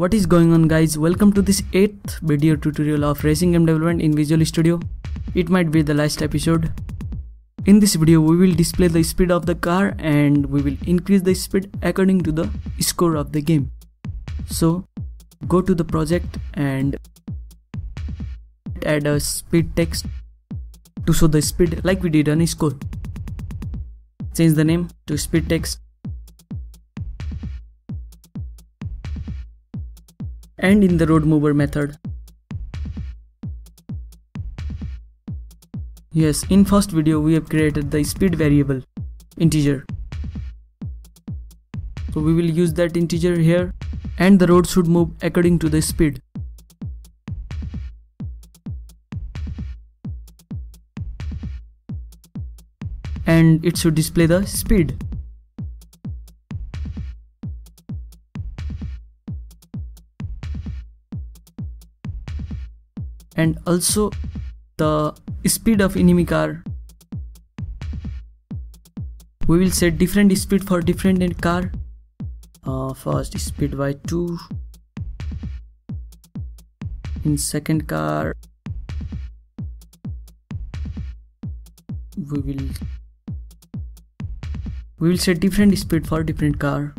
What is going on guys, welcome to this 8th video tutorial of racing game development in Visual Studio. It might be the last episode. In this video we will display the speed of the car and we will increase the speed according to the score of the game. So go to the project and add a speed text to show the speed like we did on score. Change the name to speed text and in the road mover method. Yes, in first video we have created the speed variable integer. So we will use that integer here and the road should move according to the speed. And it should display the speed. And also the speed of enemy car. We will set different speed for different car. Uh, first speed by 2 in second car we will we will set different speed for different car.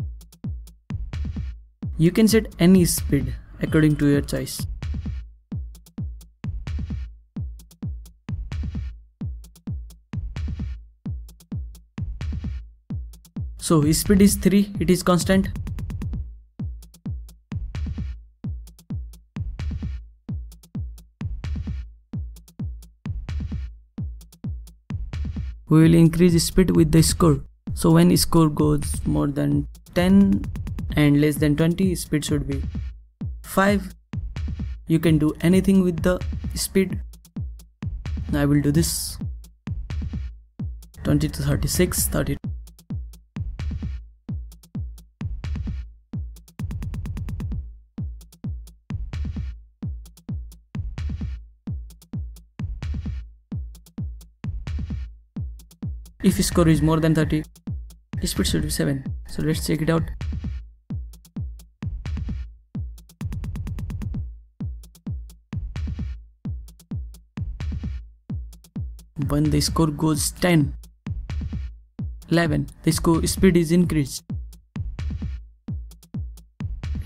You can set any speed according to your choice so speed is 3 it is constant. We will increase speed with the score. So when score goes more than 10 and less than 20 speed should be 5 you can do anything with the speed. I will do this. 20 to 36 30 if score is more than 30 speed should be 7 so let's check it out. When the score goes 10 11 the score speed is increased.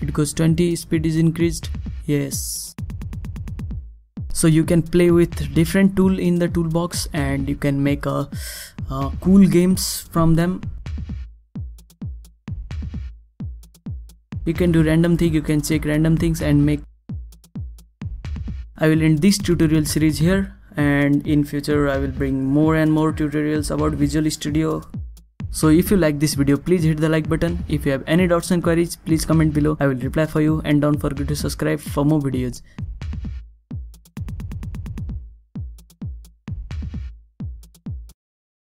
It goes 20 speed is increased. Yes. So you can play with different tool in the toolbox and you can make a uh, cool games from them. You can do random thing you can check random things and make. I will end this tutorial series here and in future I will bring more and more tutorials about Visual Studio. So if you like this video please hit the like button. If you have any doubts and queries please comment below. I will reply for you and don't forget to subscribe for more videos